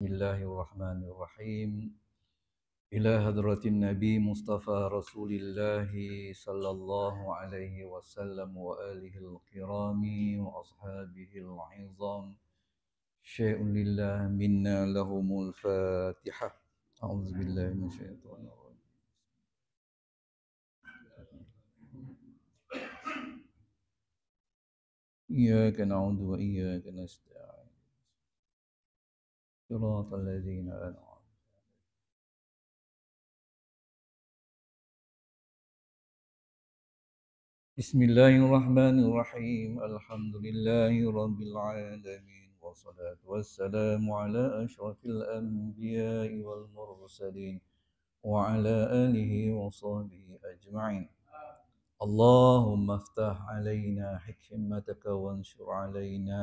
بسم الله الرحمن الرحيم إلى حضرة النبي مصطفى رسول الله صلى الله عليه وسلم وآله الكرام وأصحابه العظام شيء لله منا لهم الفاتحة أعوذ بالله من الشيطان الرجيم إياك نعبد وإياك نستعين صراط الذين أنعمت بسم الله الرحمن الرحيم. الحمد لله رب العالمين والصلاة والسلام على أشرف الأنبياء والمرسلين وعلى آله وصحبه أجمعين. اللهم افتح علينا حكمتك وانشر علينا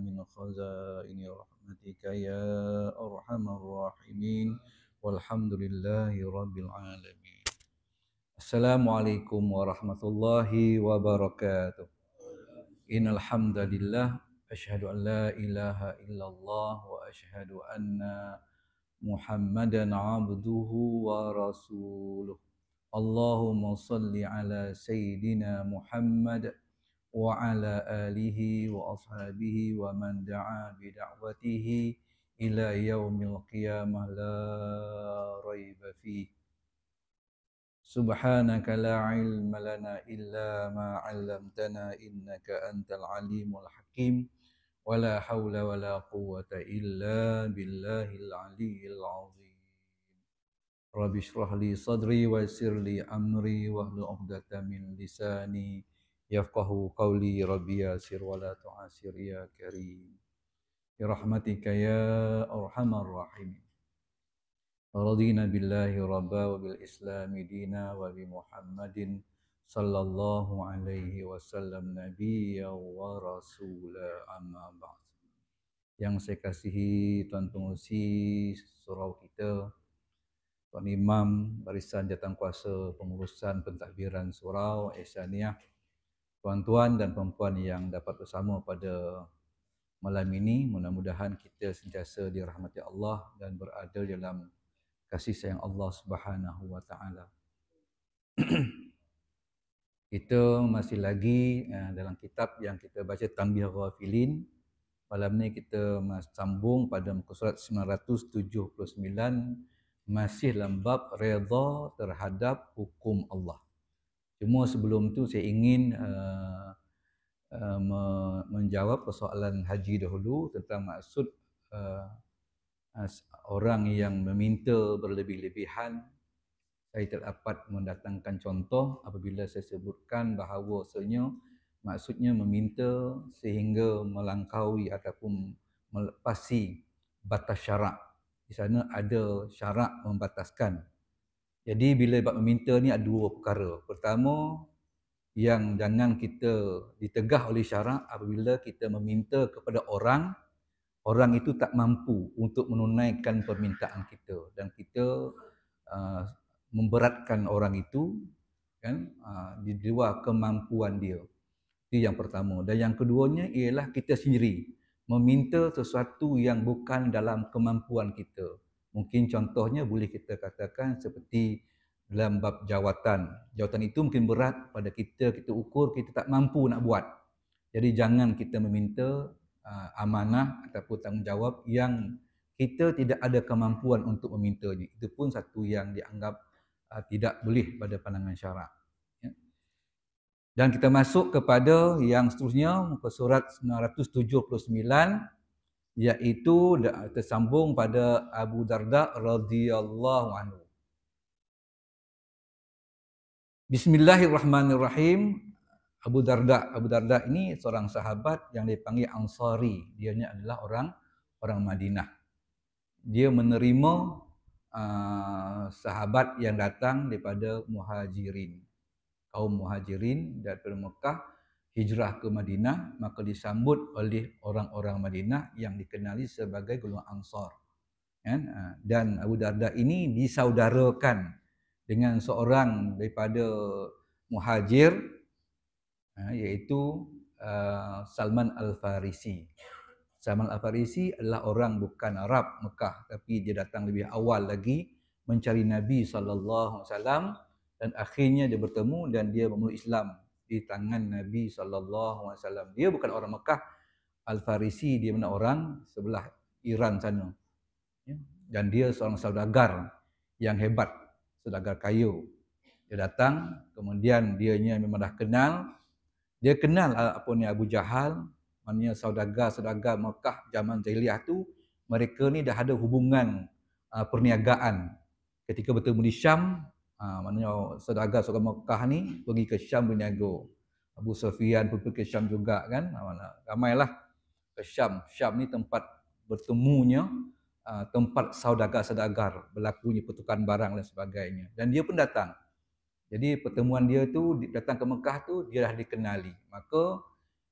من خزائن رحمتك يا أرحم الراحمين والحمد لله رب العالمين Assalamualaikum warahmatullahi wabarakatuh. Innal hamdalillah asyhadu an la ilaha illallah wa asyhadu anna Muhammadan abduhu wa rasuluh. Allahumma salli اللهم صل على سيدنا محمد وعلى آله وأصحابه ومن دعا بدعوته إلى يوم القيامة لا ريب فيه. سبحانك لا علم لنا إلا ما علمتنا إنك أنت العليم الحكيم. ولا حول ولا قوة إلا بالله العلي العظيم. Rabbi syrah li sadri wa yassir li amri wa hlu uqdatan min lisani yafqahu qawli rabbi yasir wa la tu'asir ya karim. Bi rahmatika ya arhamar rahimin. Radina billahi rabba wa bil islam dina wa bi muhammadin sallallahu alaihi wasallam nabiyya wa rasula amma ba'd. Yang saya kasihi tuan pengurusi, surau kita Tuan Imam Barisan Jatan Kuasa Pengurusan Pentadbiran Surau Ehsaniah, tuan-tuan dan perempuan yang dapat bersama pada malam ini, mudah-mudahan kita sentiasa dirahmati Allah dan berada dalam kasih sayang Allah Subhanahu wa taala. kita masih lagi uh, dalam kitab yang kita baca Tanbih Ghafilin. Malam ni kita sambung pada muka surat 979 masih dalam bab redha terhadap hukum Allah. Cuma sebelum tu saya ingin uh, uh, menjawab persoalan haji dahulu tentang maksud uh, orang yang meminta berlebih-lebihan saya tidak dapat mendatangkan contoh apabila saya sebutkan bahawa sebenarnya maksudnya meminta sehingga melangkaui ataupun melepasi batas syarak di sana ada syarak membataskan. Jadi bila bab meminta ni ada dua perkara. Pertama yang jangan kita ditegah oleh syarak apabila kita meminta kepada orang orang itu tak mampu untuk menunaikan permintaan kita. Dan kita uh, memberatkan orang itu kan uh, di luar kemampuan dia. Itu yang pertama. Dan yang keduanya ialah kita sendiri meminta sesuatu yang bukan dalam kemampuan kita. Mungkin contohnya boleh kita katakan seperti dalam bab jawatan. Jawatan itu mungkin berat pada kita, kita ukur kita tak mampu nak buat. Jadi jangan kita meminta uh, amanah ataupun tanggungjawab yang kita tidak ada kemampuan untuk memintanya. Itu pun satu yang dianggap uh, tidak boleh pada pandangan syarak. Dan kita masuk kepada yang seterusnya, muka surat 979, iaitu tersambung pada Abu Darda radhiyallahu anhu. Bismillahirrahmanirrahim. Abu Darda. Abu Darda ini seorang sahabat yang dipanggil Ansari. Dia ni adalah orang orang Madinah. Dia menerima uh, sahabat yang datang daripada Muhajirin. Kaum Muhajirin daripada Mekah hijrah ke Madinah maka disambut oleh orang-orang Madinah yang dikenali sebagai golongan Ansar. Kan? Uh, dan Abu Darda ini disaudarakan dengan seorang daripada Muhajir ha, iaitu uh, Salman Al-Farisi. Salman Al-Farisi adalah orang bukan Arab Mekah tapi dia datang lebih awal lagi mencari Nabi sallallahu alaihi wasallam dan akhirnya dia bertemu dan dia memeluk Islam di tangan Nabi sallallahu alaihi wasallam. Dia bukan orang Mekah. Al-Farisi dia mana orang sebelah Iran sana. Ya. Dan dia seorang saudagar yang hebat, saudagar kayu. Dia datang, kemudian dia memang dah kenal. Dia kenal apa ni Abu Jahal, maknanya saudagar-saudagar Mekah zaman jahiliah tu mereka ni dah ada hubungan uh, perniagaan ketika bertemu di Syam uh, maknanya saudagar-saudagar Mekah ni pergi ke Syam berniaga Abu Sufyan pun pergi ke Syam juga kan? Uh, ramailah ke Syam. Syam ni tempat bertemunya uh, tempat saudagar-saudagar berlakunya pertukaran barang dan sebagainya. Dan dia pun datang. Jadi pertemuan dia tu datang ke Mekah tu dia dah dikenali. Maka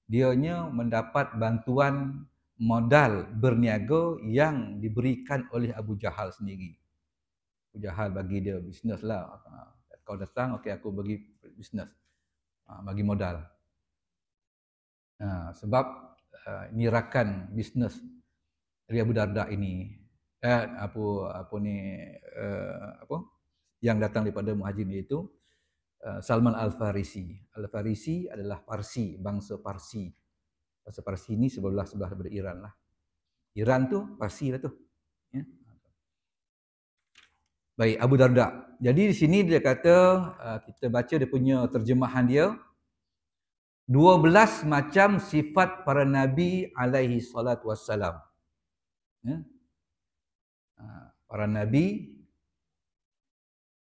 dianya mendapat bantuan modal berniaga yang diberikan oleh Abu Jahal sendiri. Jahal bagi dia bisnes lah. Kau datang, okey aku bagi bisnes. Ha, bagi modal. Ha, sebab uh, ini rakan bisnes dari Abu Darda ini. Eh, apa apa ni uh, apa yang datang daripada muhajir itu Uh, Salman Al-Farisi. Al-Farisi adalah Parsi, bangsa Parsi. Bangsa Parsi ini sebelah-sebelah daripada Iran lah. Iran tu Parsi lah tu. Baik, Abu Darda. Jadi di sini dia kata, uh, kita baca dia punya terjemahan dia. 12 macam sifat para Nabi alaihi salatu wassalam. Ya. Uh, para Nabi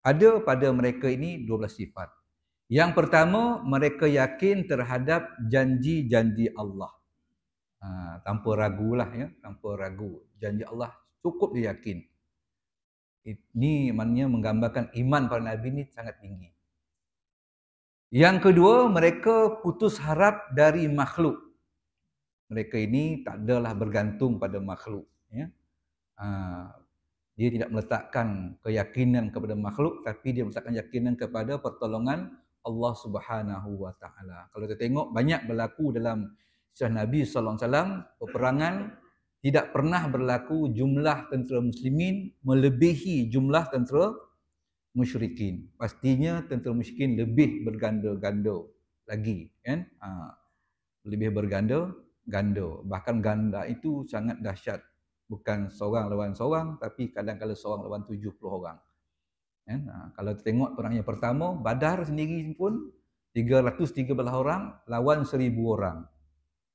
ada pada mereka ini 12 sifat. Yang pertama, mereka yakin terhadap janji-janji Allah. Ha, tanpa ragu lah ya, tanpa ragu. Janji Allah cukup dia yakin. Ini maknanya menggambarkan iman para Nabi ini sangat tinggi. Yang kedua, mereka putus harap dari makhluk. Mereka ini tak adalah bergantung pada makhluk. Ya. Ha, dia tidak meletakkan keyakinan kepada makhluk tapi dia meletakkan keyakinan kepada pertolongan Allah Subhanahu wa taala. Kalau kita tengok banyak berlaku dalam kisah Nabi sallallahu alaihi wasallam peperangan tidak pernah berlaku jumlah tentera muslimin melebihi jumlah tentera musyrikin. Pastinya tentera musyrikin lebih berganda-ganda lagi kan? Ha, lebih berganda-ganda. Bahkan ganda itu sangat dahsyat bukan seorang lawan seorang tapi kadang-kadang seorang lawan 70 orang. Ya, nah, kalau tengok perang yang pertama, Badar sendiri pun 313 orang lawan 1000 orang.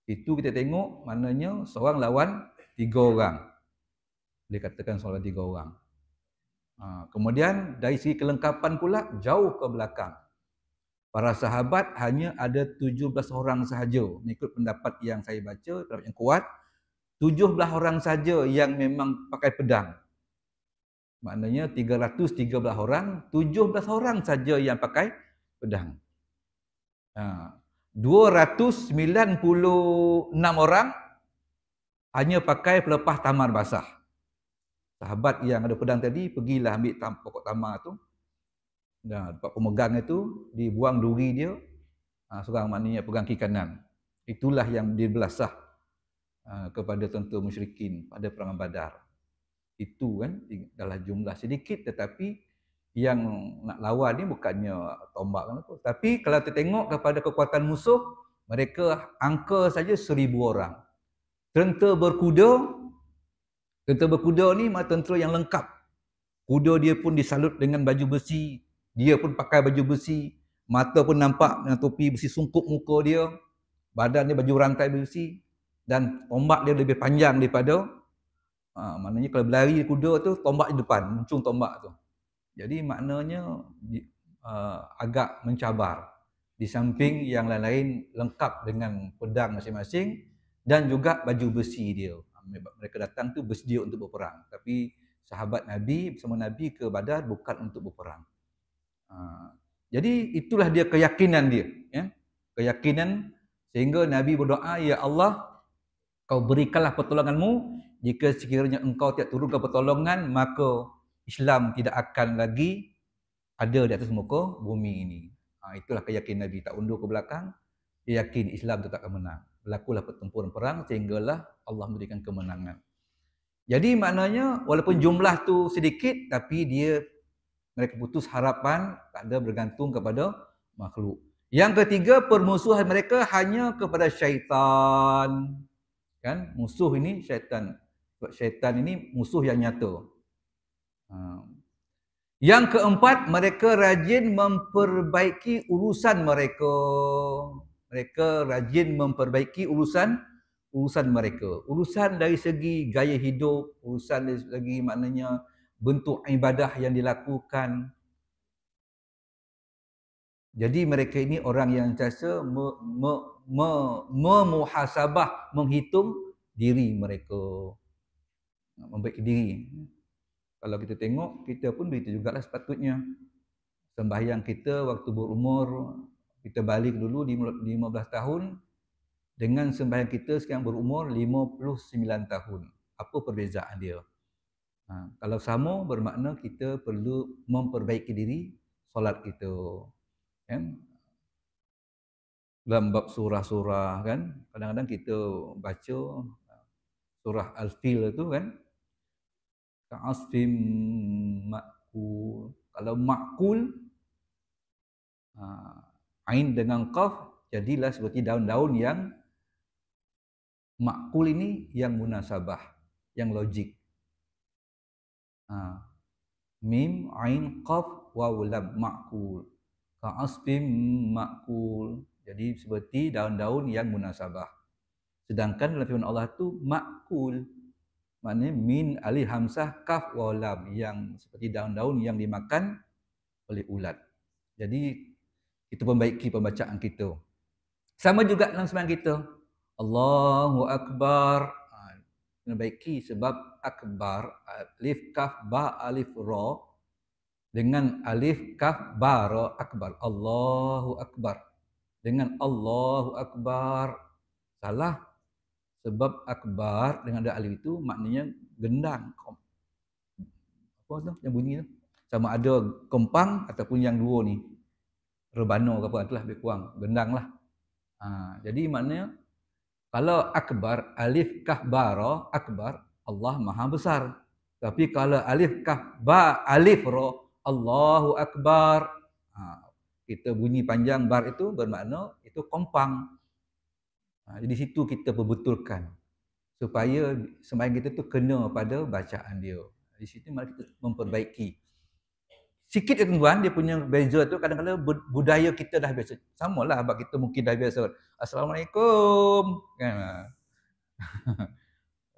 Itu kita tengok maknanya seorang lawan 3 orang. Dia katakan seorang tiga orang. Ha, kemudian dari segi kelengkapan pula jauh ke belakang. Para sahabat hanya ada 17 orang sahaja. Mengikut pendapat yang saya baca, pendapat yang kuat, Tujuh belah orang saja yang memang pakai pedang. Maknanya tiga ratus tiga belah orang, tujuh belas orang saja yang pakai pedang. Ha. Dua ratus sembilan puluh enam orang hanya pakai pelepah tamar basah. Sahabat yang ada pedang tadi, pergilah ambil tam, pokok tamar tu. Nah, tempat pemegang itu, dibuang duri dia. Ha, seorang maknanya pegang kiri kanan. Itulah yang dibelasah Ah, kepada tentera musyrikin pada perang Badar. Itu kan adalah jumlah sedikit tetapi yang nak lawan ni bukannya tombak kan apa. Tapi kalau kita tengok kepada kekuatan musuh, mereka angka saja seribu orang. Tentera berkuda, tentera berkuda ni mah tentera yang lengkap. Kuda dia pun disalut dengan baju besi, dia pun pakai baju besi, mata pun nampak dengan topi besi sungkup muka dia, badan dia baju rantai besi, dan tombak dia lebih panjang daripada ha, maknanya kalau berlari kuda tu tombak di depan muncung tombak tu. Jadi maknanya uh, agak mencabar. Di samping yang lain-lain lengkap dengan pedang masing-masing dan juga baju besi dia. Mereka datang tu bersedia untuk berperang. Tapi sahabat Nabi bersama Nabi ke Badar bukan untuk berperang. Uh, jadi itulah dia keyakinan dia ya. Keyakinan sehingga Nabi berdoa ya Allah kau berikanlah pertolonganmu. Jika sekiranya engkau tidak turunkan pertolongan maka Islam tidak akan lagi ada di atas muka bumi ini. Ha, itulah keyakinan Nabi. Tak undur ke belakang dia yakin Islam tetap akan menang. Berlakulah pertempuran perang sehinggalah Allah memberikan kemenangan. Jadi maknanya walaupun jumlah tu sedikit tapi dia mereka putus harapan tak ada bergantung kepada makhluk. Yang ketiga permusuhan mereka hanya kepada syaitan. Kan? Musuh ini syaitan. Sebab syaitan ini musuh yang nyata. Ha. Yang keempat mereka rajin memperbaiki urusan mereka. Mereka rajin memperbaiki urusan urusan mereka. Urusan dari segi gaya hidup, urusan dari segi maknanya bentuk ibadah yang dilakukan. Jadi mereka ini orang yang sentiasa memuhasabah, me, me, menghitung diri mereka. Membaiki diri. Kalau kita tengok, kita pun begitu juga lah sepatutnya. Sembahyang kita waktu berumur, kita balik dulu 15 tahun, dengan sembahyang kita sekarang berumur 59 tahun. Apa perbezaan dia? Ha, kalau sama bermakna kita perlu memperbaiki diri solat kita. Kan? Dalam bab surah-surah kan, kadang-kadang kita baca surah Al-Fil itu kan, Ka'asfim makul. Kalau makul, ha, ain dengan qaf, jadilah seperti daun-daun yang makul ini yang munasabah, yang logik. Ha. Mim, ain, qaf, waw, lam, makul. Ka'asfim makul. Jadi seperti daun-daun yang munasabah. Sedangkan dalam firman Allah tu makul. Maknanya min alif hamzah kaf waw lam yang seperti daun-daun yang dimakan oleh ulat. Jadi kita perbaiki pembacaan kita. Sama juga dalam sembahyang kita. Allahu Akbar. Kena ha, baiki sebab akbar alif kaf ba alif ra dengan alif kaf ba ra akbar. Allahu Akbar. Dengan Allahu Akbar. Salah. Sebab akbar dengan ada alif itu maknanya gendang. Apa tu yang bunyi tu? Sama ada kempang ataupun yang dua ni. Rebano ke apa itulah lebih kurang. Gendang lah. Ha, jadi maknanya kalau akbar, alif kah bara, akbar, Allah maha besar. Tapi kalau alif kah ba, alif ro, Allahu akbar. Ha, kita bunyi panjang bar itu bermakna itu kompang. Ha, jadi situ kita perbetulkan. Supaya sembahyang kita tu kena pada bacaan dia. Di situ mari kita memperbaiki sikit ya tuan dia punya beza tu kadang-kadang budaya kita dah biasa samalah sebab kita mungkin dah biasa assalamualaikum. Kan?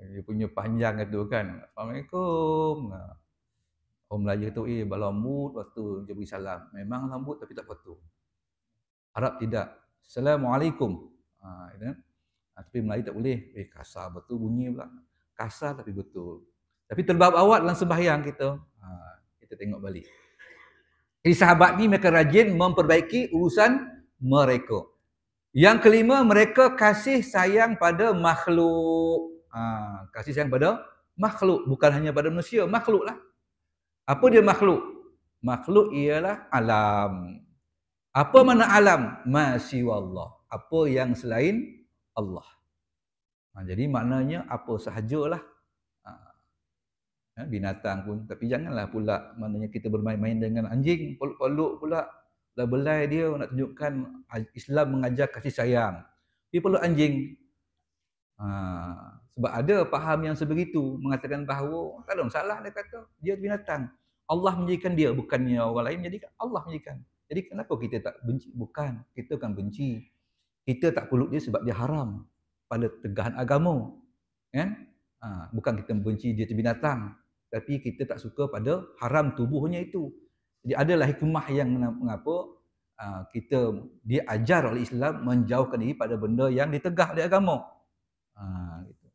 Dia punya panjang itu kan. Assalamualaikum. Orang Melayu tu eh balambut waktu dia beri salam. Memang lambut tapi tak patut Arab tidak. Assalamualaikum. Ha, kan? tapi Melayu tak boleh. Eh kasar betul bunyi pula. Kasar tapi betul. Tapi terbab awak dalam sembahyang kita. Ha, kita tengok balik jadi sahabat ni mereka rajin memperbaiki urusan mereka. Yang kelima, mereka kasih sayang pada makhluk. Ha, kasih sayang pada makhluk. Bukan hanya pada manusia, makhluk lah. Apa dia makhluk? Makhluk ialah alam. Apa mana alam? Masyiwallah. Apa yang selain Allah. Ha, jadi maknanya apa sahajalah Ha, binatang pun. Tapi janganlah pula maknanya kita bermain-main dengan anjing peluk-peluk pula. Dah belai dia nak tunjukkan Islam mengajar kasih sayang. Dia peluk anjing. Ha, sebab ada faham yang sebegitu mengatakan bahawa tak ada masalah dia kata. Dia binatang. Allah menjadikan dia bukannya orang lain menjadikan Allah menjadikan. Jadi kenapa kita tak benci? Bukan. Kita kan benci. Kita tak peluk dia sebab dia haram. Pada tegahan agama. Kan ha, bukan kita benci dia tu binatang tapi kita tak suka pada haram tubuhnya itu. Jadi adalah hikmah yang mengapa ah, kita diajar oleh Islam menjauhkan diri pada benda yang ditegah di agama. Ha, gitu.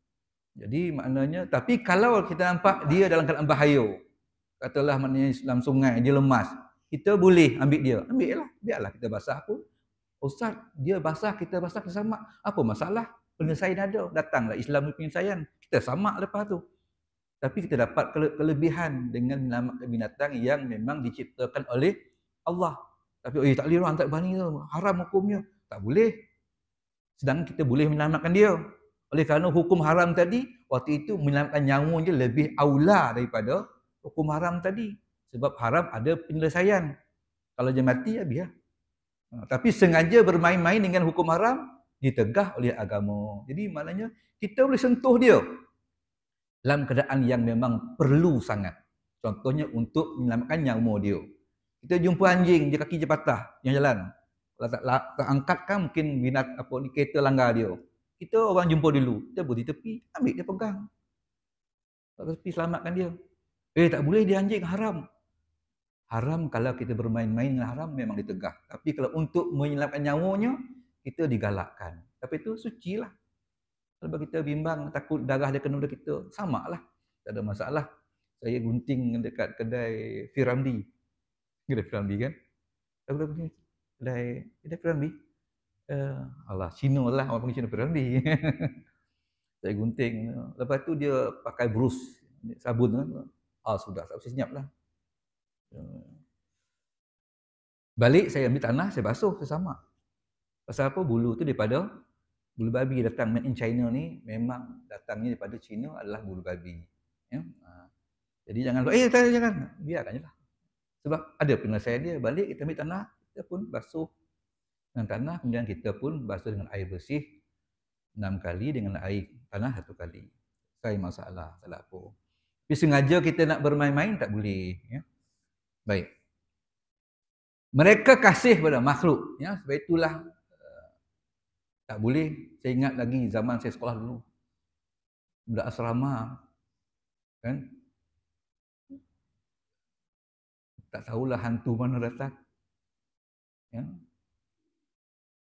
Jadi maknanya, tapi kalau kita nampak dia dalam keadaan bahaya, katalah maknanya dalam sungai, dia lemas, kita boleh ambil dia. Ambil lah, biarlah kita basah pun. Ustaz, dia basah, kita basah, kita sama. Apa masalah? Penyelesaian ada. Datanglah Islam penyelesaian. Kita sama lepas tu. Tapi kita dapat kelebihan dengan menyelamatkan binatang yang memang diciptakan oleh Allah. Tapi oh, tak boleh orang tak berani tu. Haram hukumnya. Tak boleh. Sedangkan kita boleh menyelamatkan dia. Oleh kerana hukum haram tadi, waktu itu menyelamatkan nyawa dia lebih aula daripada hukum haram tadi. Sebab haram ada penyelesaian. Kalau dia mati, ya biar. Ha, tapi sengaja bermain-main dengan hukum haram, ditegah oleh agama. Jadi maknanya kita boleh sentuh dia dalam keadaan yang memang perlu sangat. Contohnya untuk menyelamatkan nyawa dia. Kita jumpa anjing, dia kaki je patah yang jalan. Kalau tak, tak angkat kan mungkin binat apa ni kereta langgar dia. Kita orang jumpa dulu, kita berdiri tepi, ambil dia pegang. Tak tepi selamatkan dia. Eh tak boleh dia anjing haram. Haram kalau kita bermain-main dengan haram memang ditegah. Tapi kalau untuk menyelamatkan nyawanya, kita digalakkan. Tapi itu suci lah. Kalau kita bimbang, takut darah dia kena kita, sama lah. Tak ada masalah. Saya gunting dekat kedai Firamdi. Kedai Firamdi kan? Aku dah punya kedai kedai Piramli. Uh, Allah, Cina lah orang panggil Cina Piramli. saya gunting. Lepas tu dia pakai brus sabun kan. Ah sudah, usah senyap lah. Uh, balik saya ambil tanah, saya basuh, saya sama. Pasal apa? Bulu tu daripada bulu babi datang made in China ni memang datangnya daripada China adalah bulu babi. Ya? Uh, jadi jangan eh jangan, jangan. biarkan je lah. Sebab ada penyelesaian dia, balik kita ambil tanah, kita pun basuh dengan tanah kemudian kita pun basuh dengan air bersih enam kali dengan air tanah satu kali. Saya masalah, salah apa. Tapi sengaja kita nak bermain-main tak boleh. Ya. Baik. Mereka kasih pada makhluk. Ya. Sebab itulah tak boleh. Saya ingat lagi zaman saya sekolah dulu. Budak asrama. Kan? Tak tahulah hantu mana datang ya.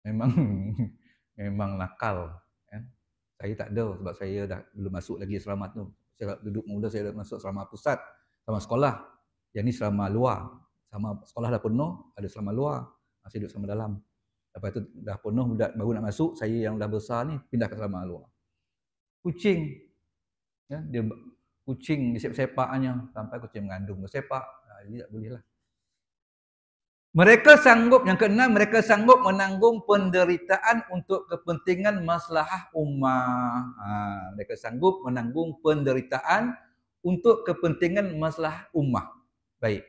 memang memang nakal ya. saya tak ada sebab saya dah belum masuk lagi selamat tu saya duduk muda saya dah masuk selama pusat sama sekolah yang ni selama luar sama sekolah dah penuh ada selama luar masih duduk sama dalam lepas tu dah penuh budak baru nak masuk saya yang dah besar ni pindah ke selama luar kucing ya dia kucing di sepak-sepaknya sampai kucing mengandung bersepak nah, jadi tak boleh lah mereka sanggup, yang keenam, mereka sanggup menanggung penderitaan untuk kepentingan maslahah ummah. Ha, mereka sanggup menanggung penderitaan untuk kepentingan maslahah ummah. Baik,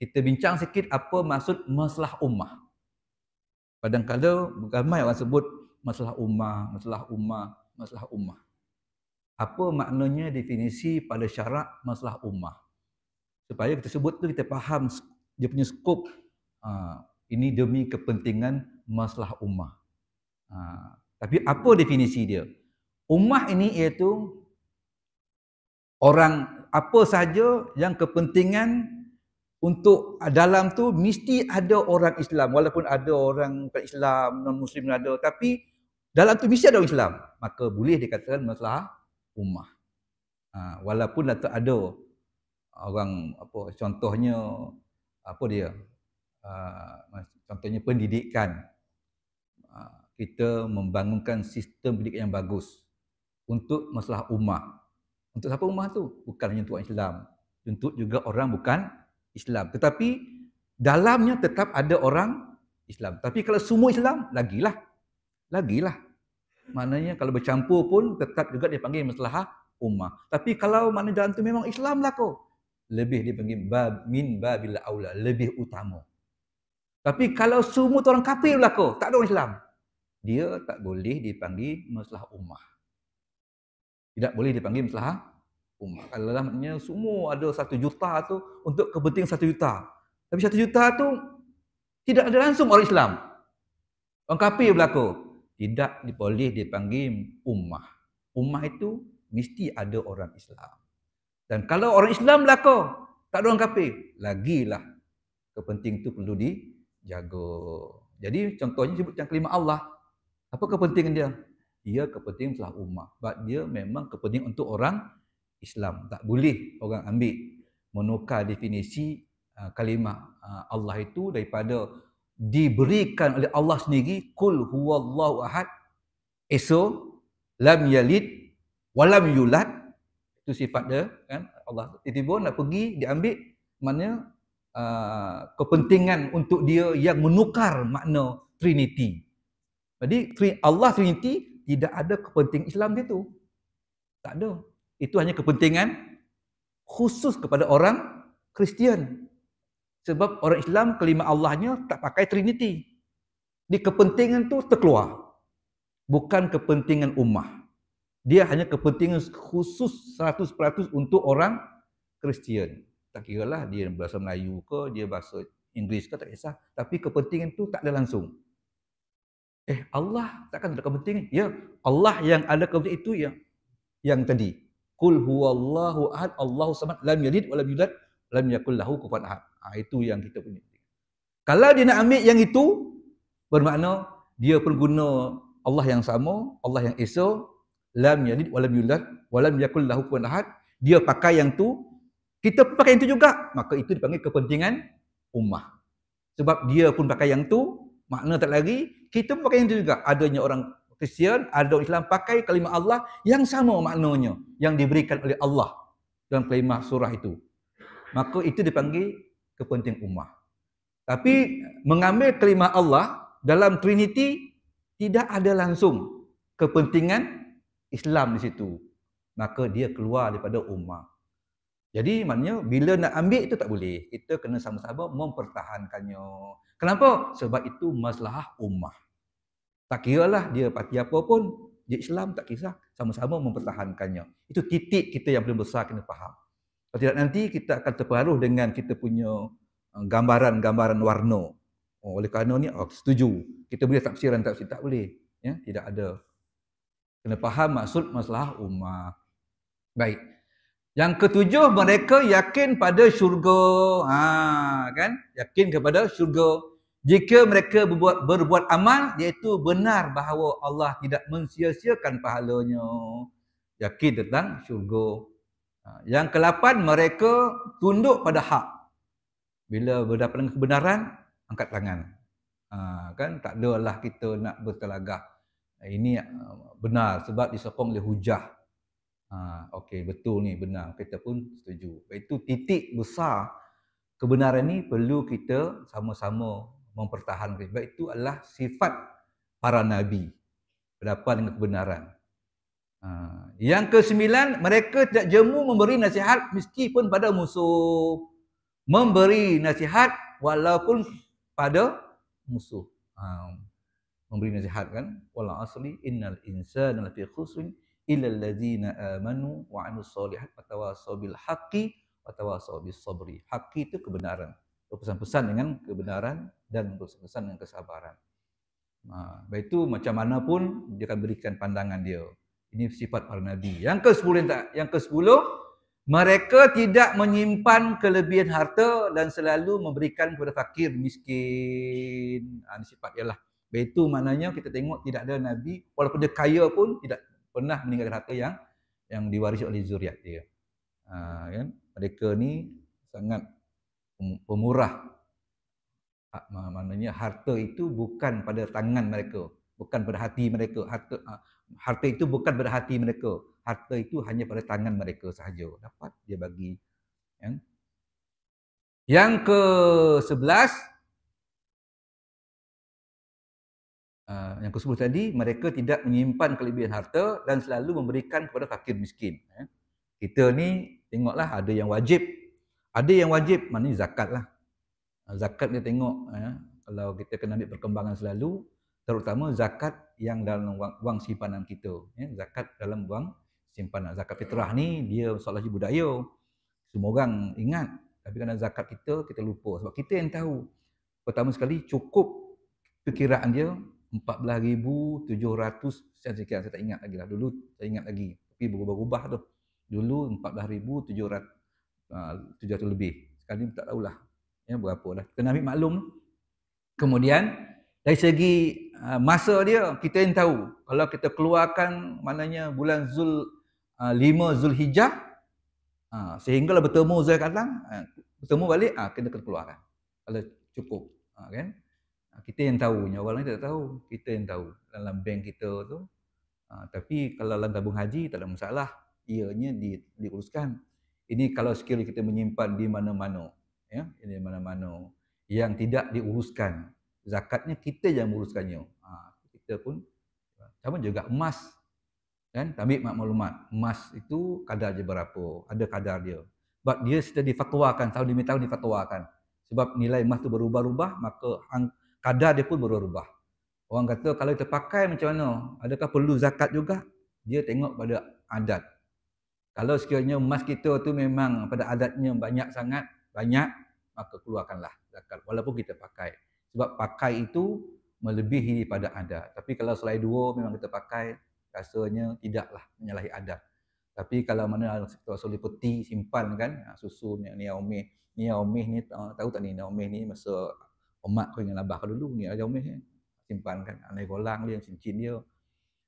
kita bincang sikit apa maksud maslahah ummah. Kadang-kadang ramai orang sebut masalah ummah, masalah ummah, masalah ummah. Apa maknanya definisi pada syarak masalah ummah? Supaya kita sebut tu kita faham dia punya skop Ha, ini demi kepentingan masalah ummah. Ha, tapi apa definisi dia? Ummah ini iaitu orang apa saja yang kepentingan untuk dalam tu mesti ada orang Islam. Walaupun ada orang bukan Islam non muslim ada tapi dalam tu mesti ada orang Islam. Maka boleh dikatakan masalah ummah. Ha, walaupun tak ada orang apa contohnya apa dia? Ah, contohnya pendidikan. Ah, kita membangunkan sistem pendidikan yang bagus untuk masalah ummah. Untuk siapa ummah tu? Bukan hanya untuk orang Islam. Untuk juga orang bukan Islam. Tetapi dalamnya tetap ada orang Islam. Tapi kalau semua Islam lagilah. Lagilah. Maknanya kalau bercampur pun tetap juga dipanggil masalah ummah. Tapi kalau mana dalam tu memang Islam lah kau. Lebih dipanggil bab min babil aula lebih utama. Tapi kalau semua tu orang kafir berlaku, tak ada orang Islam. Dia tak boleh dipanggil masalah ummah. Tidak boleh dipanggil masalah ummah. Kalau maknanya semua ada satu juta tu untuk kepentingan satu juta. Tapi satu juta tu tidak ada langsung orang Islam. Orang kafir berlaku. Tidak boleh dipanggil ummah. Ummah itu mesti ada orang Islam. Dan kalau orang Islam berlaku, tak ada orang kafir, lagilah kepentingan itu perlu di jaga. Jadi contohnya sebut yang kelima Allah. Apa kepentingan dia? Dia kepentingan telah umat. Sebab dia memang kepentingan untuk orang Islam. Tak boleh orang ambil menukar definisi uh, kalimah uh, Allah itu daripada diberikan oleh Allah sendiri kul huwallahu ahad eso lam yalid walam yulad itu sifat dia kan Allah tiba-tiba nak pergi diambil mana uh, kepentingan untuk dia yang menukar makna Trinity. Jadi Allah Trinity tidak ada kepentingan Islam dia tu. Tak ada. Itu hanya kepentingan khusus kepada orang Kristian. Sebab orang Islam kelima Allahnya tak pakai Trinity. Di kepentingan tu terkeluar. Bukan kepentingan ummah. Dia hanya kepentingan khusus 100% untuk orang Kristian. Tak kira lah dia bahasa Melayu ke, dia bahasa Inggeris ke, tak kisah. Tapi kepentingan tu tak ada langsung. Eh Allah takkan ada kepentingan? Ya, Allah yang ada kepentingan itu ya yang tadi. Kul huwallahu ahad, Allahu samad, lam yalid wa lam yulad, lam yakul lahu kufuwan ahad. Ha, itu yang kita punya. Kalau dia nak ambil yang itu, bermakna dia pengguna Allah yang sama, Allah yang esa, lam yalid wa lam yulad, wa lam yakul lahu kufuwan ahad. Dia pakai yang tu, kita pun pakai yang tu juga. Maka itu dipanggil kepentingan ummah. Sebab dia pun pakai yang tu, makna tak lagi, kita pun pakai yang tu juga. Adanya orang Kristian, ada Islam pakai kalimah Allah yang sama maknanya yang diberikan oleh Allah dalam kalimah surah itu. Maka itu dipanggil kepentingan ummah. Tapi mengambil kalimah Allah dalam Trinity tidak ada langsung kepentingan Islam di situ. Maka dia keluar daripada ummah. Jadi maknanya bila nak ambil itu tak boleh. Kita kena sama-sama mempertahankannya. Kenapa? Sebab itu masalah ummah. Tak kira lah dia parti apa pun, dia Islam tak kisah, sama-sama mempertahankannya. Itu titik kita yang paling besar kena faham. Kalau tidak nanti kita akan terpengaruh dengan kita punya uh, gambaran-gambaran warna. Oh, oleh kerana ni, oh, setuju. Kita boleh tafsiran tafsir, tak boleh. Ya, tidak ada. Kena faham maksud masalah umat. Baik. Yang ketujuh, mereka yakin pada syurga. Ha, kan? Yakin kepada syurga. Jika mereka berbuat, berbuat amal, iaitu benar bahawa Allah tidak mensia-siakan pahalanya. Yakin tentang syurga. Ha, yang kelapan, mereka tunduk pada hak. Bila berdapat dengan kebenaran, angkat tangan. Ha, kan tak adalah kita nak bertelagah. Ini uh, benar sebab disokong oleh hujah. Ha, Okey, betul ni benar. Kita pun setuju. Itu titik besar kebenaran ni perlu kita sama-sama mempertahankan. Sebab itu adalah sifat para nabi. Berdapat dengan kebenaran. Ha. Yang kesembilan, mereka tidak jemu memberi nasihat meskipun pada musuh. Memberi nasihat walaupun pada musuh. Ha. Memberi nasihat kan. Wala asli innal insana lafi khusrin illa allazina amanu wa amilus solihat wa tawasaw bil haqqi wa tawasaw bis sabri. Haqqi itu kebenaran. Pesan-pesan dengan kebenaran dan berpesan dengan kesabaran. Ha, baik itu macam mana pun dia akan berikan pandangan dia. Ini sifat para nabi. Yang ke-10 yang, yang ke-10 mereka tidak menyimpan kelebihan harta dan selalu memberikan kepada fakir miskin. Ha, ini sifat ialah. Baik itu maknanya kita tengok tidak ada nabi walaupun dia kaya pun tidak pernah meninggalkan harta yang yang diwarisi oleh zuriat dia. Ha, kan? Mereka ni sangat pemurah maknanya harta itu bukan pada tangan mereka bukan pada hati mereka. Harta harta itu bukan pada hati mereka. Harta itu hanya pada tangan mereka sahaja. Dapat dia bagi ya. yang sebelas yang ke sepuluh tadi mereka tidak menyimpan kelebihan harta dan selalu memberikan kepada fakir miskin ya. kita ni tengoklah ada yang wajib. Ada yang wajib maknanya zakat lah Ah, zakat dia tengok ya, kalau kita kena ambil perkembangan selalu terutama zakat yang dalam wang, wang simpanan kita ya, zakat dalam wang simpanan. Zakat fitrah ni dia soalan budaya. Semua orang ingat tapi kerana zakat kita kita lupa. Sebab kita yang tahu pertama sekali cukup perkiraan dia 14,700 saya sekian saya tak ingat lagi lah. Dulu saya ingat lagi. Tapi berubah-ubah tu. Dulu 14,700 uh, lebih. Sekarang ni tak tahulah ya berapa lah kena ambil maklum. Kemudian dari segi uh, masa dia kita yang tahu. Kalau kita keluarkan maknanya bulan Zul uh, 5 Zulhijjah uh, sehinggalah bertemu Zulkiflah uh, bertemu balik uh, kena kena keluarkan. Kalau cukup uh, kan? Kita yang tahu. Orang lain tak tahu kita yang tahu. Dalam bank kita tu uh, tapi kalau dalam tabung haji tak ada masalah. Ianya di, diuruskan. Ini kalau sekiranya kita menyimpan di mana-mana ya ini mana-mana. Yang tidak diuruskan. Zakatnya kita yang menguruskannya. Ha, kita pun sama juga emas. Kan ambil maklumat. Emas itu kadar dia berapa? Ada kadar dia. Sebab dia sudah difatwakan tahun demi tahun difatwakan sebab nilai emas tu berubah-ubah maka kadar dia pun berubah orang kata kalau kita pakai macam mana? Adakah perlu zakat juga? Dia tengok pada adat. Kalau sekiranya emas kita tu memang pada adatnya banyak sangat banyak maka keluarkanlah zakat walaupun kita pakai sebab pakai itu melebihi pada adat tapi kalau selain dua memang kita pakai rasanya tidaklah menyalahi adat. Tapi kalau mana kita asal peti simpan kan ha, susu ni ni omeh ni omeh ni tahu tak ni omeh ni masa omak kau dengan abah kau dulu ni omeh ni simpan kan anai golang dia cincin dia.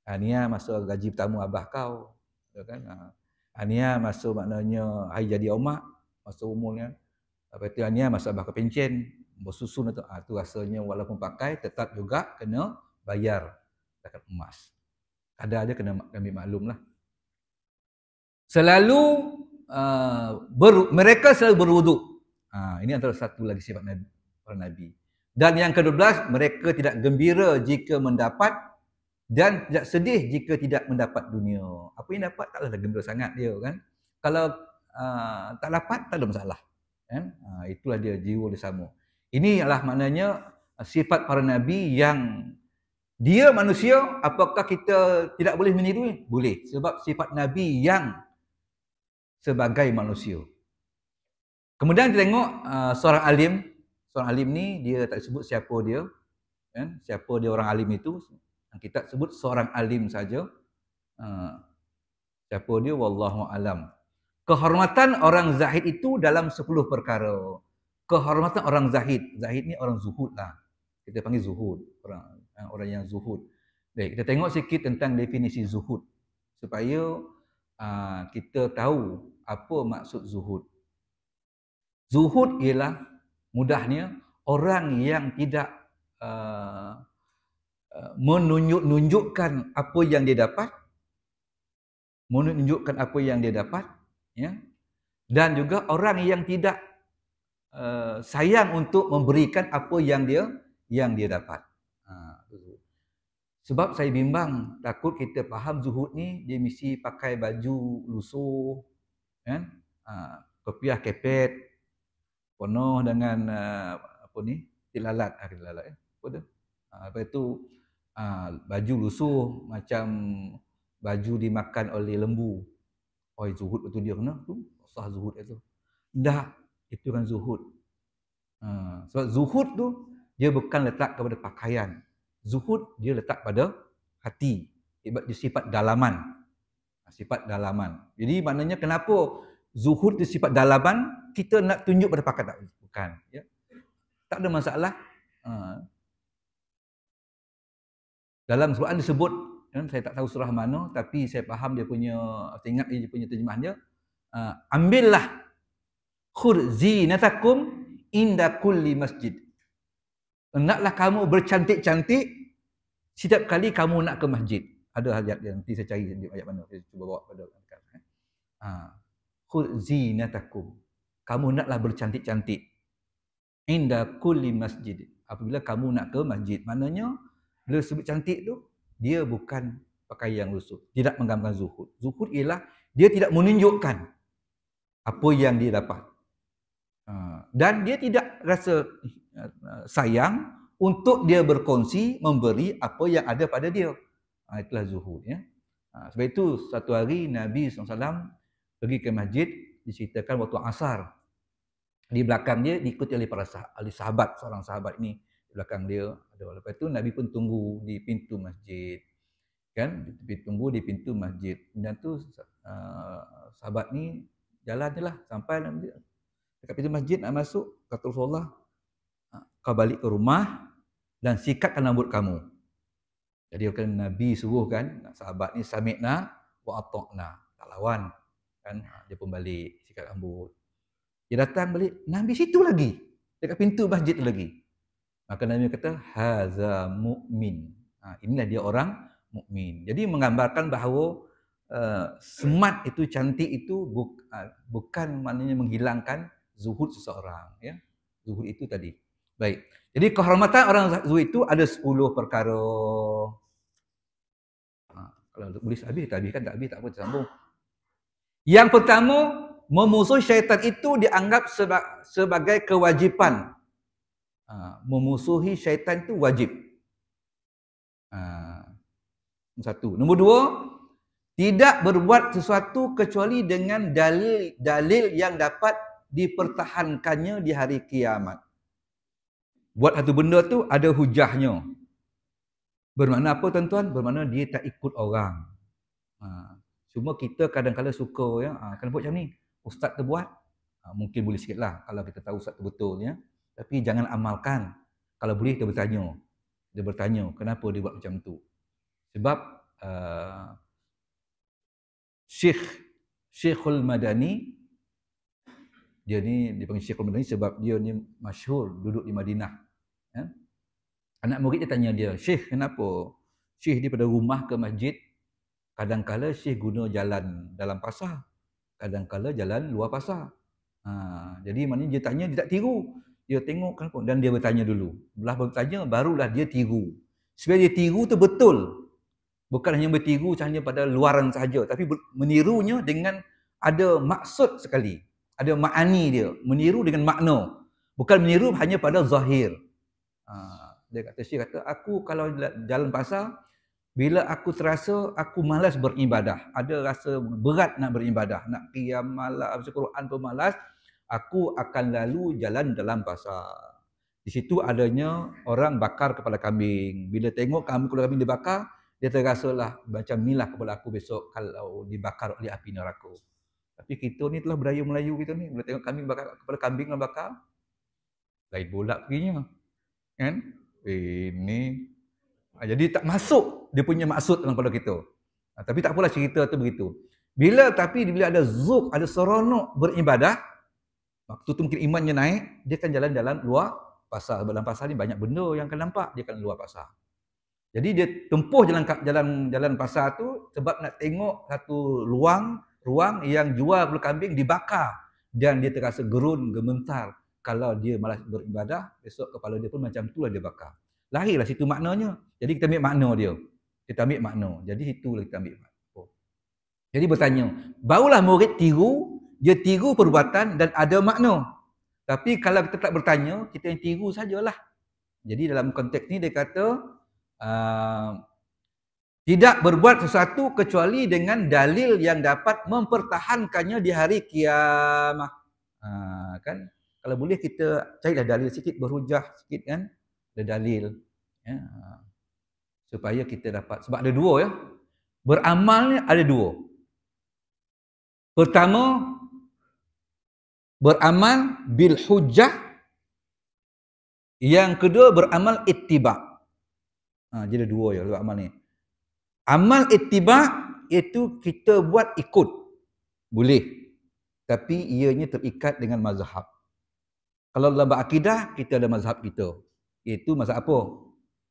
Ha, ni masa gaji pertama abah kau ya kan. Ha, ni masa maknanya hari jadi omak masa umurnya. Lepas tu ni masa abah kau pencen bersusun tu. Ha, tu rasanya walaupun pakai tetap juga kena bayar zakat emas ada aja kena ambil maklum lah. Selalu uh, ber, mereka selalu berwuduk. Ha, ini antara satu lagi sifat Nabi, para Nabi. Dan yang ke-12, mereka tidak gembira jika mendapat dan tidak sedih jika tidak mendapat dunia. Apa yang dapat taklah gembira sangat dia kan. Kalau uh, tak dapat tak ada masalah. Kan? Ha, itulah dia jiwa dia sama. Ini adalah maknanya sifat para nabi yang dia manusia, apakah kita tidak boleh meniru? Boleh. Sebab sifat Nabi yang sebagai manusia. Kemudian kita tengok uh, seorang alim. Seorang alim ni, dia tak sebut siapa dia. Kan? Siapa dia orang alim itu. Kita sebut seorang alim saja. Uh, siapa dia? Wallahu alam. Kehormatan orang zahid itu dalam 10 perkara. Kehormatan orang zahid. Zahid ni orang zuhud lah. Kita panggil zuhud. Orang Ha, orang yang zuhud. Baik, kita tengok sikit tentang definisi zuhud supaya uh, kita tahu apa maksud zuhud. Zuhud ialah mudahnya orang yang tidak uh, menunjuk-nunjukkan apa yang dia dapat menunjukkan apa yang dia dapat ya dan juga orang yang tidak uh, sayang untuk memberikan apa yang dia yang dia dapat sebab saya bimbang, takut kita faham zuhud ni, dia mesti pakai baju lusuh, kan? Ha, kopiah kepet, penuh dengan uh, apa ni, tilalat, ah, tilalat eh? apa tu? Ha, lepas tu, ha, baju lusuh macam baju dimakan oleh lembu. Oh, zuhud betul dia kena tu, sah zuhud itu. Dah, itu kan zuhud. Ha, sebab zuhud tu, dia bukan letak kepada pakaian, Zuhud dia letak pada hati. Dia sifat dalaman. Ha, sifat dalaman. Jadi maknanya kenapa zuhud itu sifat dalaman, kita nak tunjuk pada pakat tak? Bukan. Ya? Tak ada masalah. Ha. Dalam surah disebut, ya, saya tak tahu surah mana, tapi saya faham dia punya, saya ingat dia punya terjemahnya, uh, ambillah khurzinatakum inda kulli masjid. Hendaklah kamu bercantik-cantik setiap kali kamu nak ke masjid, ada ayat yang nanti saya cari ayat mana, saya cuba bawa pada dekat. Eh. Ha. zinatakum. Kamu naklah bercantik-cantik. Inda kulli masjid. Apabila kamu nak ke masjid. Maknanya, bila sebut cantik tu, dia bukan pakai yang lusuh. Tidak menggambarkan zuhud. Zuhud ialah dia tidak menunjukkan apa yang dia dapat. Ha. Dan dia tidak rasa eh, sayang untuk dia berkongsi memberi apa yang ada pada dia. Ha, itulah zuhud ya. Ha, sebab itu satu hari Nabi SAW pergi ke masjid diceritakan waktu asar. Di belakang dia diikuti oleh para ahli sahabat, seorang sahabat ini belakang dia. Ada lepas itu Nabi pun tunggu di pintu masjid. Kan? Tunggu di pintu masjid. Dan tu uh, sahabat ni jalan je lah sampai dekat pintu masjid nak masuk kata Rasulullah kau balik ke rumah dan sikatkan rambut kamu. Jadi kan Nabi suruh kan sahabat ni samitna wa atokna. Tak lawan. Kan dia pun balik sikat rambut. Dia datang balik Nabi situ lagi. Dekat pintu masjid tu lagi. Maka Nabi kata haza mu'min. Ha, inilah dia orang mukmin. Jadi menggambarkan bahawa uh, smart itu cantik itu buk, uh, bukan maknanya menghilangkan zuhud seseorang ya. Zuhud itu tadi. Baik. Jadi kehormatan orang zuhud itu ada 10 perkara. Kalau boleh habis, tak habis kan tak habis, tak apa, sambung. Yang pertama, memusuhi syaitan itu dianggap seba, sebagai kewajipan. Ha, memusuhi syaitan itu wajib. Ha, satu. Nombor dua, tidak berbuat sesuatu kecuali dengan dalil dalil yang dapat dipertahankannya di hari kiamat. Buat satu benda tu ada hujahnya. Bermakna apa tuan-tuan? Bermakna dia tak ikut orang. Ha. Cuma kita kadang-kadang suka ya, ha, kena buat macam ni. Ustaz tu buat, ha, mungkin boleh sikit lah kalau kita tahu ustaz tu betul ya. Tapi jangan amalkan. Kalau boleh kita bertanya. Dia bertanya kenapa dia buat macam tu. Sebab uh, Syekh Syekhul Madani dia ni dipanggil Syekhul Madani sebab dia ni masyhur duduk di Madinah. Ya? Anak murid dia tanya dia, Syekh kenapa Syekh daripada rumah ke masjid kadang-kala Syekh guna jalan dalam pasar, kadang-kala jalan luar pasar. Ha, jadi maknanya dia tanya dia tak tiru. Dia tengok kenapa dan dia bertanya dulu. Belah bertanya barulah dia tiru. Supaya dia tiru tu betul. Bukan hanya bertiru hanya pada luaran saja tapi menirunya dengan ada maksud sekali. Ada makani dia. Meniru dengan makna. Bukan meniru hanya pada zahir. Ha, dia kata Syekh kata aku kalau jalan pasar bila aku terasa aku malas beribadah, ada rasa berat nak beribadah, nak qiyam malam, baca Quran pun malas, aku akan lalu jalan dalam pasar. Di situ adanya orang bakar kepala kambing. Bila tengok kambing kepala kambing dibakar, dia terasalah macam inilah kepala aku besok kalau dibakar oleh api neraka. Tapi kita ni telah beraya Melayu kita ni. Bila tengok kambing bakar kepala kambing nak bakar, lain bola perginya. Kan? ini ha, jadi tak masuk dia punya maksud dalam kepala kita ha, tapi tak apalah cerita tu begitu bila tapi bila ada zuk ada seronok beribadah waktu tu mungkin imannya naik dia akan jalan-jalan luar pasar dalam pasar ni banyak benda yang akan nampak dia akan luar pasar jadi dia tempuh jalan jalan jalan pasar tu sebab nak tengok satu ruang ruang yang jual bulu kambing dibakar dan dia terasa gerun gementar kalau dia malas beribadah, besok kepala dia pun macam itulah dia bakar. Lahirlah situ maknanya. Jadi kita ambil makna dia. Kita ambil makna. Jadi itulah kita ambil makna. Jadi bertanya, barulah murid tiru, dia tiru perbuatan dan ada makna. Tapi kalau kita tak bertanya, kita yang tiru sajalah. Jadi dalam konteks ni dia kata, uh, tidak berbuat sesuatu kecuali dengan dalil yang dapat mempertahankannya di hari kiamat. Uh, kan? kalau boleh kita carilah dalil sikit berhujah sikit kan ada dalil ya supaya kita dapat sebab ada dua ya beramal ni ada dua pertama beramal bil hujah yang kedua beramal ittiba ha, jadi dua ya amal ni amal ittiba itu kita buat ikut boleh tapi ianya terikat dengan mazhab kalau dalam akidah kita ada mazhab kita. Itu mazhab apa?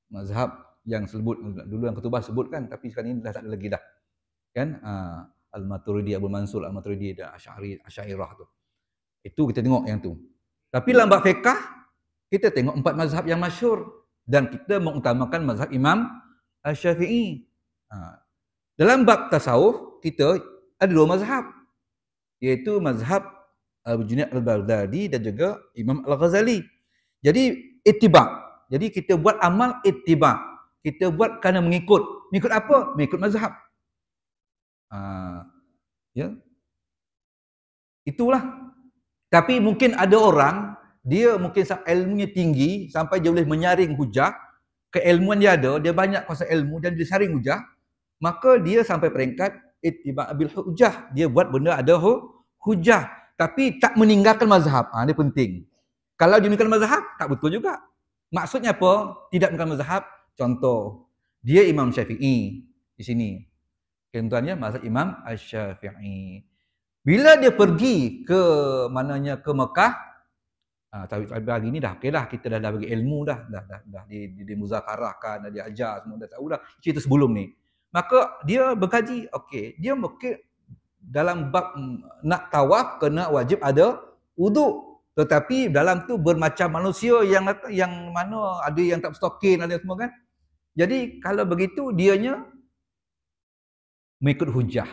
Mazhab yang sebut dulu yang ketubah sebutkan tapi sekarang ini dah tak ada lagi dah. Kan? Uh, Al-Maturidi Abu Mansur Al-Maturidi dan Asy'ari Asy'ariyah tu. Itu kita tengok yang tu. Tapi dalam bab fiqh kita tengok empat mazhab yang masyhur dan kita mengutamakan mazhab Imam Asy-Syafi'i. Uh, dalam bab tasawuf kita ada dua mazhab iaitu mazhab Abu Junaid Al-Baghdadi dan juga Imam Al-Ghazali. Jadi ittiba. Jadi kita buat amal ittiba. Kita buat kerana mengikut. Mengikut apa? Mengikut mazhab. Ha, ya. Itulah. Tapi mungkin ada orang dia mungkin ilmunya tinggi sampai dia boleh menyaring hujah. Keilmuan dia ada, dia banyak kuasa ilmu dan dia saring hujah, maka dia sampai peringkat ittiba bil hujah. Dia buat benda ada hujah tapi tak meninggalkan mazhab. Ha, ini penting. Kalau dia meninggalkan mazhab, tak betul juga. Maksudnya apa? Tidak meninggalkan mazhab. Contoh, dia Imam Syafi'i di sini. Contohnya mazhab Imam Asy-Syafi'i. Bila dia pergi ke mananya ke Mekah, ha, tapi hari ini dah okeylah kita dah, dah bagi ilmu dah, dah dah dah di di, di muzakarahkan, dah diajar semua dah tahu dah cerita sebelum ni. Maka dia berkaji, okey, dia mungkin dalam bab nak tawaf kena wajib ada wuduk tetapi dalam tu bermacam manusia yang yang mana ada yang tak stokin ada semua kan jadi kalau begitu dianya mengikut hujah.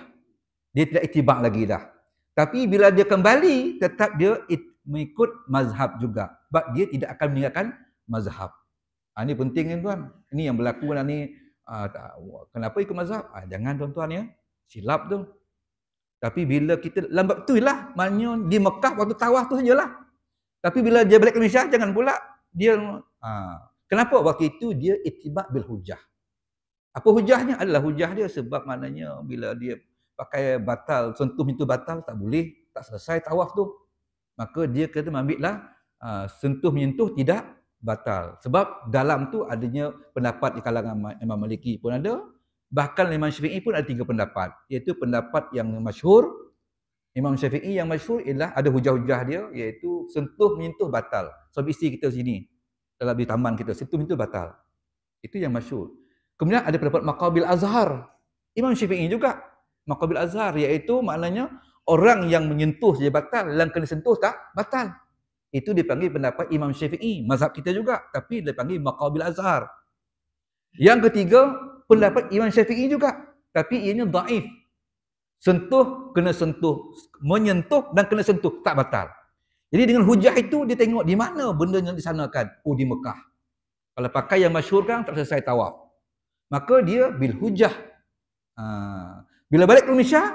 Dia tidak itibak lagi dah. Tapi bila dia kembali, tetap dia mengikut mazhab juga. Sebab dia tidak akan meninggalkan mazhab. Ha, ini penting ni tuan. Ini yang berlaku lah ni. Ha, kenapa ikut mazhab? Ha, jangan tuan-tuan ya. Silap tu. Tapi bila kita lambat tu lah. Maknanya di Mekah waktu tawaf tu sajalah. Tapi bila dia balik ke Malaysia, jangan pula. Dia ha, Kenapa? Waktu itu dia itibak bil hujah. Apa hujahnya? Adalah hujah dia sebab maknanya bila dia pakai batal, sentuh itu batal, tak boleh, tak selesai tawaf tu. Maka dia kata ambillah uh, sentuh menyentuh tidak batal. Sebab dalam tu adanya pendapat di kalangan Imam Maliki pun ada. Bahkan Imam Syafi'i pun ada tiga pendapat. Iaitu pendapat yang masyhur Imam Syafi'i yang masyhur ialah ada hujah-hujah dia iaitu sentuh menyentuh batal. So isi kita sini dalam di taman kita situ itu batal. Itu yang masyhur. Kemudian ada pendapat Maqabil Azhar. Imam Syafi'i juga Maqabil Azhar iaitu maknanya orang yang menyentuh saja batal, yang kena sentuh tak batal. Itu dipanggil pendapat Imam Syafi'i, mazhab kita juga, tapi dipanggil Maqabil Azhar. Yang ketiga, pendapat Imam Syafi'i juga, tapi ianya dhaif. Sentuh kena sentuh, menyentuh dan kena sentuh tak batal. Jadi dengan hujah itu dia tengok di mana benda yang disanakan. Oh di Mekah. Kalau pakai yang masyhur kan tak selesai tawaf. Maka dia bil hujah. Ha. Bila balik ke Malaysia,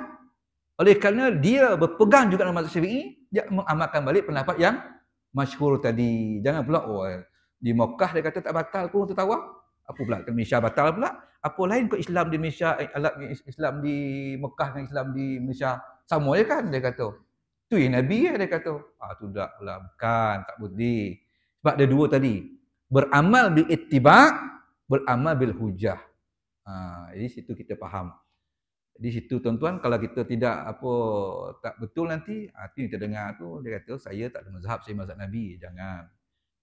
oleh kerana dia berpegang juga dengan mazhab Syafi'i, dia mengamalkan balik pendapat yang masyhur tadi. Jangan pula oh di Mekah dia kata tak batal pun untuk tawaf. Apa pula ke Malaysia batal pula? Apa lain ke Islam di Malaysia, eh, alat Islam di Mekah dengan Islam di Malaysia sama je kan dia kata. Tu yang Nabi ya, dia kata. Ah tu tak pula. Bukan. Tak boleh. Sebab ada dua tadi. Beramal bil ittiba' beramal bil hujah. Ha, jadi situ kita faham. Di situ tuan-tuan kalau kita tidak apa tak betul nanti, ha, tu yang kita dengar tu dia kata saya tak ada mazhab, saya mazhab Nabi. Jangan.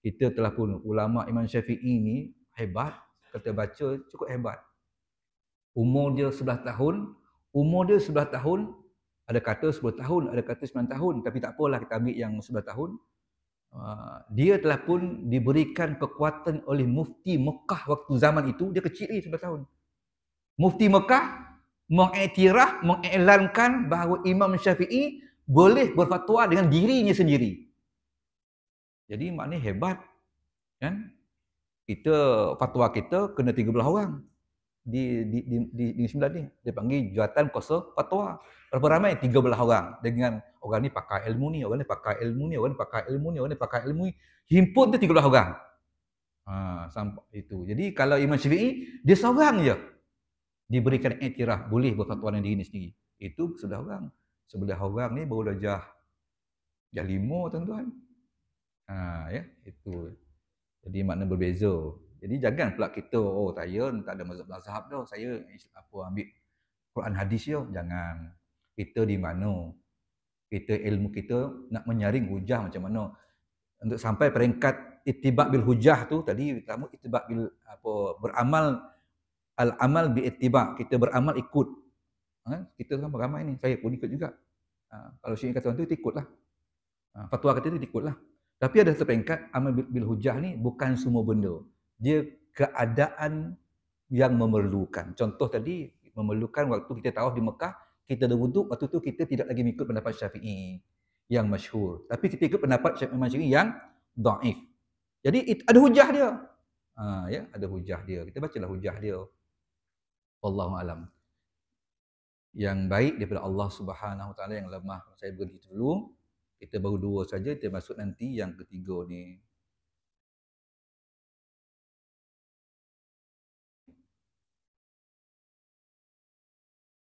Kita telah pun ulama Imam Syafi'i ni hebat, kata baca cukup hebat. Umur dia 11 tahun, umur dia 11 tahun, ada kata 10 tahun, ada kata 9 tahun. Tapi tak apalah kita ambil yang 11 tahun. Uh, dia telah pun diberikan kekuatan oleh mufti Mekah waktu zaman itu. Dia kecil lagi 11 tahun. Mufti Mekah mengiktiraf, mengiklankan bahawa Imam Syafi'i boleh berfatwa dengan dirinya sendiri. Jadi maknanya hebat. Kan? Kita, fatwa kita kena 13 orang. Di di di di, di sembilan ni dia panggil jawatan kuasa fatwa. Berapa ramai? tiga belah orang. Dengan orang ni pakai ilmu ni orang ni pakai ilmu ni orang ni pakai ilmu ni orang ni pakai ilmu ni. Himpun tu tiga belah orang. Ha sampai itu. Jadi kalau Imam Syafi'i dia seorang je diberikan iktiraf boleh berfatwa dengan diri sendiri itu sudah orang sebelah orang ni baru dah jah jah lima tuan-tuan ha ya itu jadi makna berbeza jadi jangan pula kita, oh saya tak ada mazhab-mazhab dah, saya apa ambil Quran hadis je. Jangan. Kita di mana? Kita ilmu kita nak menyaring hujah macam mana? Untuk sampai peringkat itibak bil hujah tu tadi kamu itibak bil apa beramal al amal bi itibak kita beramal ikut ha? kita kan ramai ni saya pun ikut juga ha? kalau syekh kata tu ikutlah ha? fatwa kata tu ikutlah tapi ada satu peringkat amal bil, hujah ni bukan semua benda dia keadaan yang memerlukan. Contoh tadi memerlukan waktu kita tawaf di Mekah, kita ada wuduk, waktu tu kita tidak lagi mengikut pendapat Syafi'i yang masyhur. Tapi kita ikut pendapat Syafi'i yang dhaif. Jadi ada hujah dia. Ha, ya, ada hujah dia. Kita bacalah hujah dia. Wallahu alam. Yang baik daripada Allah Subhanahu taala yang lemah saya berhenti dulu. Kita baru dua saja, kita masuk nanti yang ketiga ni.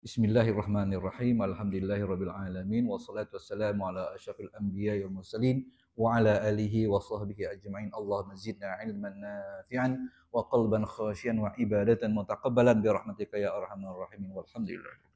Bismillahirrahmanirrahim. Alhamdulillahirabbil alamin wassalatu wassalamu ala asyrafil anbiya'i wal mursalin وعلى آله وصحبه أجمعين. اللهم زدنا علما نافعا وقلبا خاشيا وعبادة متقبلا برحمتك يا أرحم الراحمين. والحمد لله.